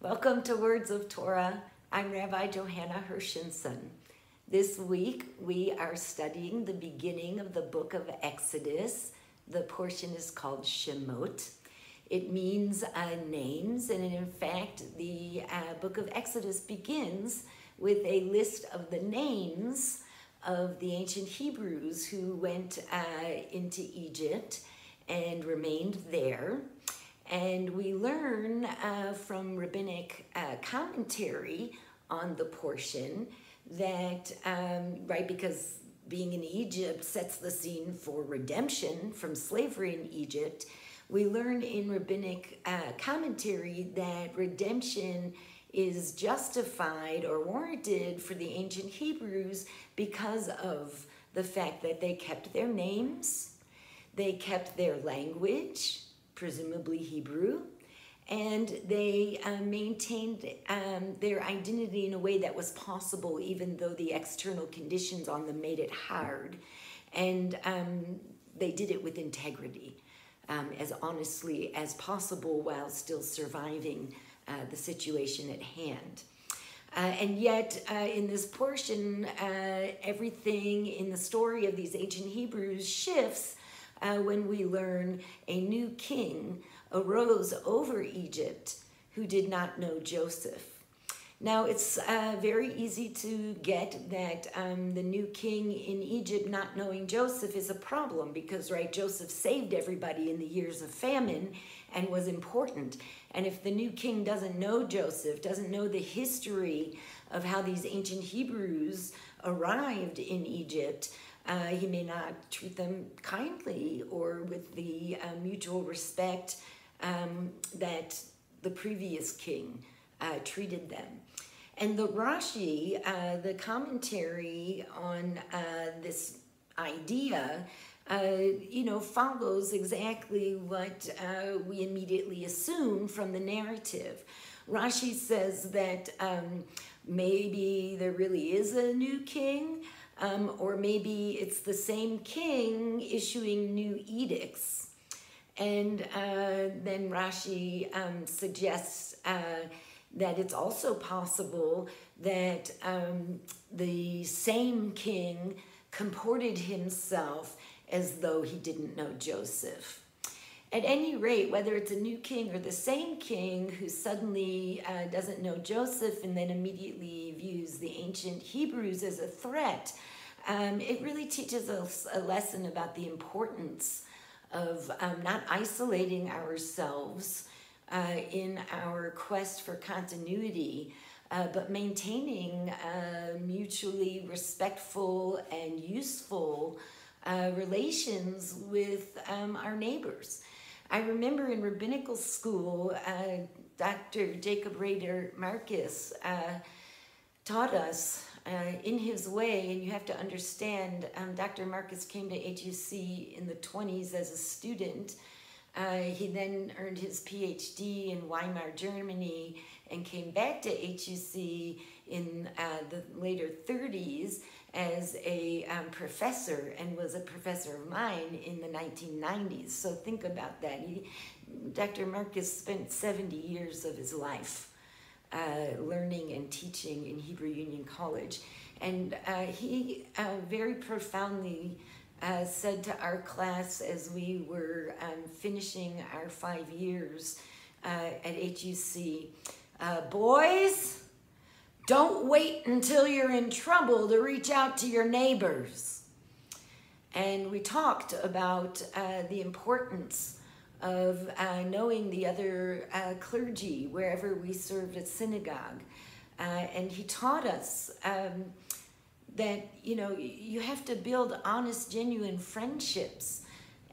Welcome to Words of Torah. I'm Rabbi Johanna Hershenson. This week we are studying the beginning of the book of Exodus. The portion is called Shemot. It means uh, names, and in fact, the uh, book of Exodus begins with a list of the names of the ancient Hebrews who went uh, into Egypt and remained there. And we learn uh, from rabbinic uh, commentary on the portion that, um, right, because being in Egypt sets the scene for redemption from slavery in Egypt, we learn in rabbinic uh, commentary that redemption is justified or warranted for the ancient Hebrews because of the fact that they kept their names, they kept their language, presumably Hebrew, and they uh, maintained um, their identity in a way that was possible, even though the external conditions on them made it hard. And um, they did it with integrity, um, as honestly as possible, while still surviving uh, the situation at hand. Uh, and yet, uh, in this portion, uh, everything in the story of these ancient Hebrews shifts uh, when we learn a new king arose over Egypt who did not know Joseph. Now, it's uh, very easy to get that um, the new king in Egypt not knowing Joseph is a problem because, right, Joseph saved everybody in the years of famine and was important. And if the new king doesn't know Joseph, doesn't know the history of how these ancient Hebrews arrived in Egypt, uh, he may not treat them kindly or with the uh, mutual respect um, that the previous king uh, treated them. And the Rashi, uh, the commentary on uh, this idea, uh, you know, follows exactly what we immediately assume from the narrative. Rashi says that um, maybe there really is a new king, um, or maybe it's the same king issuing new edicts. And uh, then Rashi um, suggests uh, that it's also possible that um, the same king comported himself as though he didn't know Joseph. At any rate, whether it's a new king or the same king who suddenly uh, doesn't know Joseph and then immediately views the ancient Hebrews as a threat, um, it really teaches us a lesson about the importance of um, not isolating ourselves uh, in our quest for continuity, uh, but maintaining uh, mutually respectful and useful uh, relations with um, our neighbors. I remember in rabbinical school, uh, Dr. Jacob Rader Marcus uh, taught us uh, in his way, and you have to understand, um, Dr. Marcus came to HUC in the 20s as a student. Uh, he then earned his PhD in Weimar, Germany, and came back to HUC in uh, the later 30s as a um, professor and was a professor of mine in the 1990s. So think about that. He, Dr. Marcus spent 70 years of his life uh, learning and teaching in Hebrew Union College. And uh, he uh, very profoundly uh, said to our class as we were um, finishing our five years uh, at HUC, uh, boys, don't wait until you're in trouble to reach out to your neighbors. And we talked about uh, the importance of uh, knowing the other uh, clergy wherever we served at synagogue. Uh, and he taught us um, that, you know, you have to build honest, genuine friendships.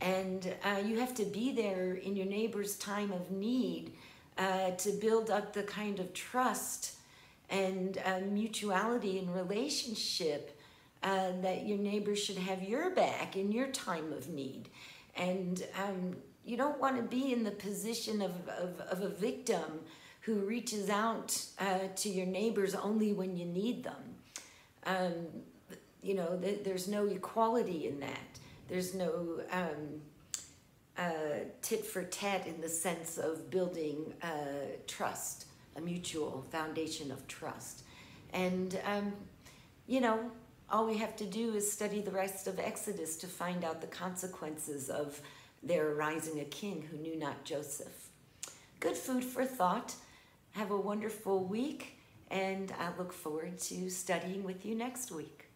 And uh, you have to be there in your neighbor's time of need uh, to build up the kind of trust and uh, mutuality and relationship uh, that your neighbor should have your back in your time of need. And um, you don't want to be in the position of, of, of a victim who reaches out uh, to your neighbors only when you need them. Um, you know, th there's no equality in that. There's no um, uh, tit for tat in the sense of building uh, trust a mutual foundation of trust. And, um, you know, all we have to do is study the rest of Exodus to find out the consequences of there arising a king who knew not Joseph. Good food for thought. Have a wonderful week, and I look forward to studying with you next week.